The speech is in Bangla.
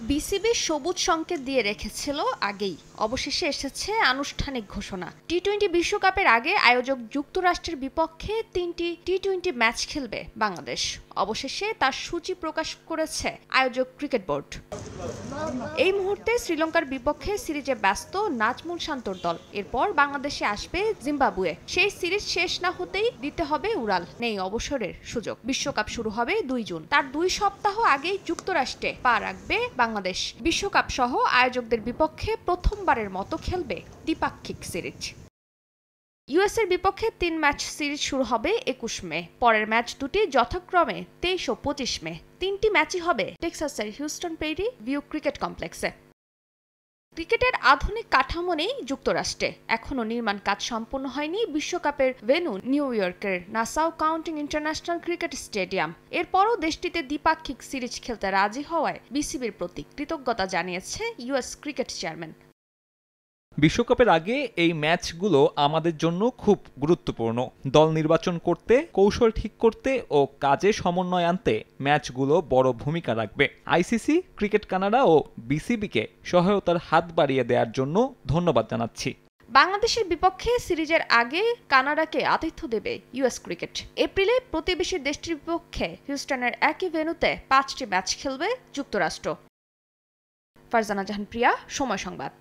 বিসিবি সবুজ সংকেত দিয়ে রেখেছিল আগেই। অবশেষে এসেছে আনুষ্ঠানিক ঘোষণা। টি টোয়েন্টি বিশ্বকাপের আগে আয়োজক যুক্তরাষ্ট্রের বিপক্ষে তিনটি টি টোয়েন্টি ম্যাচ খেলবে বাংলাদেশ। অবশেষে তার সূচি প্রকাশ করেছে আয়োজক ক্রিকেট বোর্ড। এই মুহূর্তে শ্রীলঙ্কার বিপক্ষে সিরিজে ব্যস্ত নাজমুল শান্তর দল। এরপর বাংলাদেশে আসবে জিম্বাবুয়ে। সেই সিরিজ শেষ না হতেই দিতে হবে উড়াল। নেই অবসরের সুযোগ। বিশ্বকাপ শুরু হবে দুই জুন। তার দুই সপ্তাহ আগেই যুক্তরাষ্ট্রে পা রাখবে বাংলাদেশ বিশ্বকাপ সহ আয়োজকদের বিপক্ষে প্রথমবারের মতো খেলবে দ্বিপাক্ষিক সিরিজ। ইউএসের বিপক্ষে তিন ম্যাচ সিরিজ শুরু হবে একুশ মে। পরের ম্যাচ দুটি যথাক্রমে তেইশ ও পঁচিশ মে। তিনটি ম্যাচই হবে টেক্সাসের হিউস্টন পেরি ভিউ ক্রিকেট কমপ্লেক্সে। ক্রিকেটের আধুনিক কাঠামো নেই যুক্তরাষ্ট্রে। এখনও নির্মাণ কাজ সম্পন্ন হয়নি বিশ্বকাপের ভেনু নিউ ইয়র্কের Nassau county international cricket stadium. এরপরও দেশটিতে দ্বিপাক্ষিক সিরিজ খেলতে রাজি হওয়ায় বিসিবির প্রতি কৃতজ্ঞতা জানিয়েছে ইউএস ক্রিকেট চেয়ারম্যান। বিশ্বকাপের আগে এই ম্যাচগুলো আমাদের জন্য খুব গুরুত্বপূর্ণ। দল নির্বাচন করতে, কৌশল ঠিক করতে ও কাজে সমন্বয় আনতে ম্যাচগুলো বড় ভূমিকা রাখবে। আইসিসি, ক্রিকেট কানাডা ও বিসিবিকে সহায়তার হাত বাড়িয়ে দেওয়ার জন্য ধন্যবাদ জানাচ্ছি। বাংলাদেশের বিপক্ষে সিরিজের আগে কানাডাকে আতিথ্য দেবে ইউএস ক্রিকেট। এপ্রিলে প্রতিবেশী দেশটির বিপক্ষে হিউস্টনের একই ভেন্যুতে পাঁচটি ম্যাচ খেলবে যুক্তরাষ্ট্র। ফারজানা জাহান প্রিয়া, সময় সংবাদ।